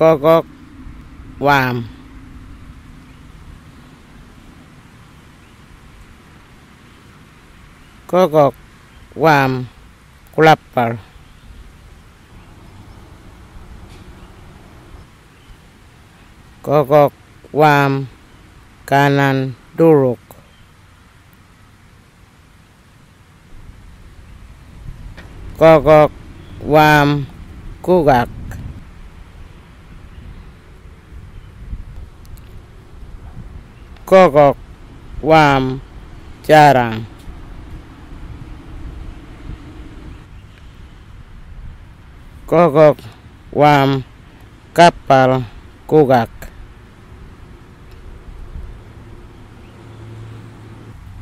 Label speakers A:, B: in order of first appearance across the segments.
A: ก็ก็วาม ก็ก็วามกลับปาก็ก็วามกานันดุรุกก็ก็วามกุกัก Kokok Wam Jarang. Kokok Wam Kapal Kugak.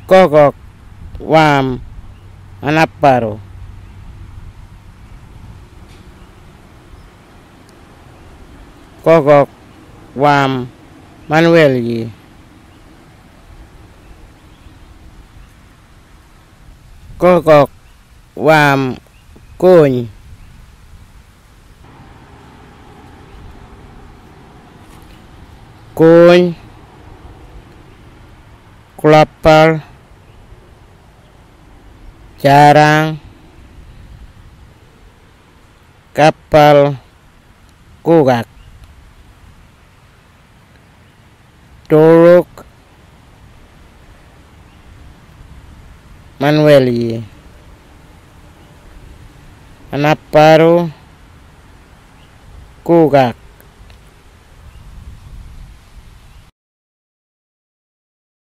A: Kokok Wam Anaparu Kokok Wam Manuelji Kokok Wam Kuny. Kuny Kulapal Jarang Kapal Kugak. Turuk Manueli Anaparu Kugak